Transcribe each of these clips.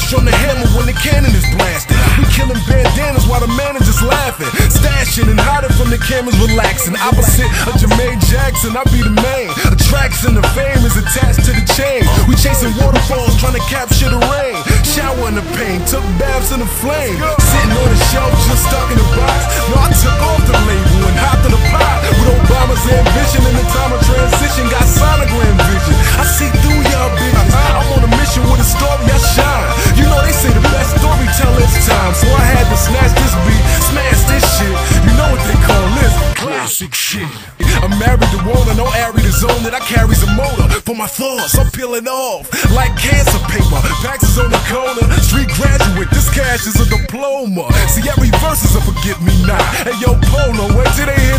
The on the hammer when the cannon is blasting. We killing bandanas while the manager's laughing. Stashing and hiding from the cameras, relaxing. Opposite of Jermaine Jackson, I be the main. Attraction, the fame is attached to the chain. We chasing waterfalls, trying to capture the rain. Shower in the pain, took baths in the flame. Sitting on the shelf, just stuck in the box. No, I took off the Classic shit. I'm married to Warner, no Ari the zone that I carries a motor. For my thoughts, I'm peeling off like cancer paper. Is on the corner, street graduate. This cash is a diploma. See, every verse is a forget me not. Hey, yo, Polo, wait till they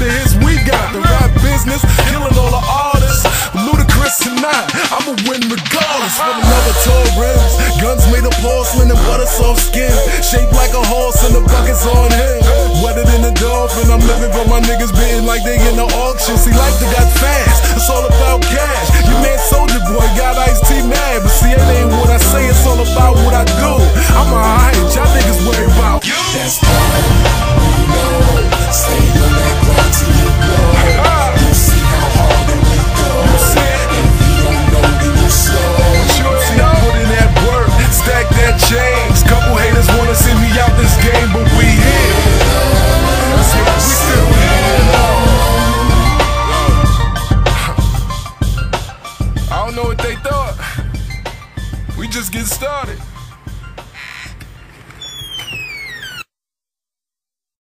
soft skin. Shaped like a horse and the buckets on him. Wetter than a dolphin, I'm living for my niggas being like they in the auction. See, life they got fast, it's all about cash. You man don't know what they thought. We just get started.